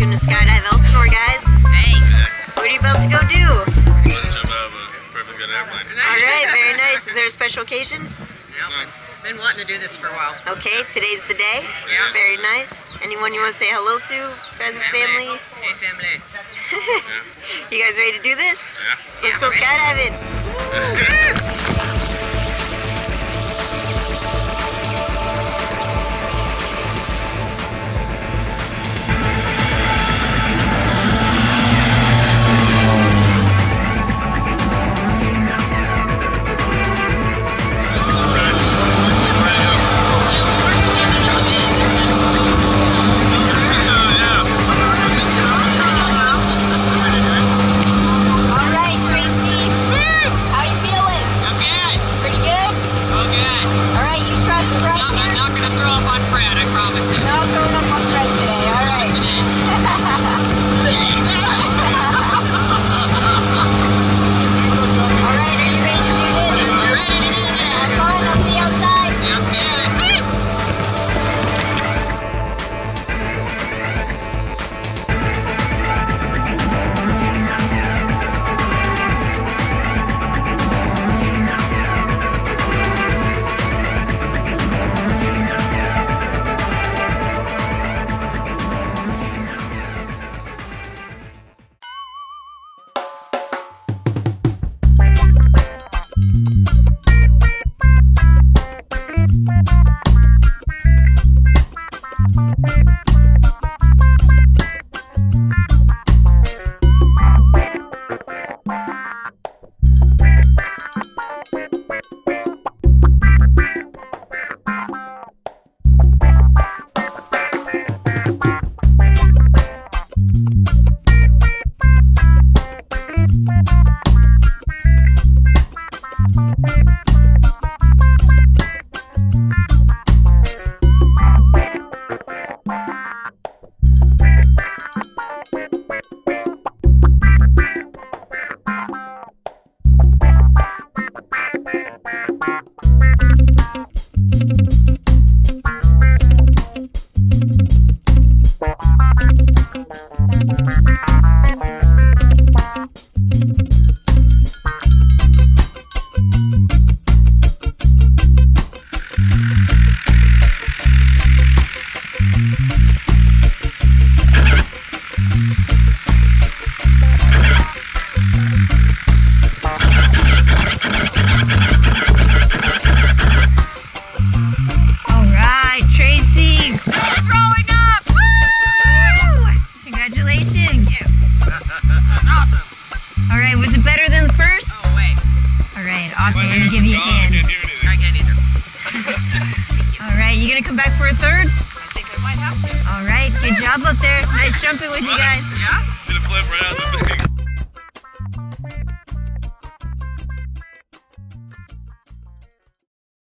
Welcome to Skydive Elsinore, guys. Hey. What are you about to go do? Jump out of a perfectly good airplane. All right, very nice. Is there a special occasion? Yeah, I've been wanting to do this for a while. Okay, today's the day. Yeah. Very nice. Anyone you want to say hello to? Friends, family? Hey, family. You guys ready to do this? Yeah. Let's Yeah, go skydiving. Fred, I promise you. No All gonna come back for a third? I think I might have to. All right, good job up there. Nice jumping with you guys. Yeah? Flip right out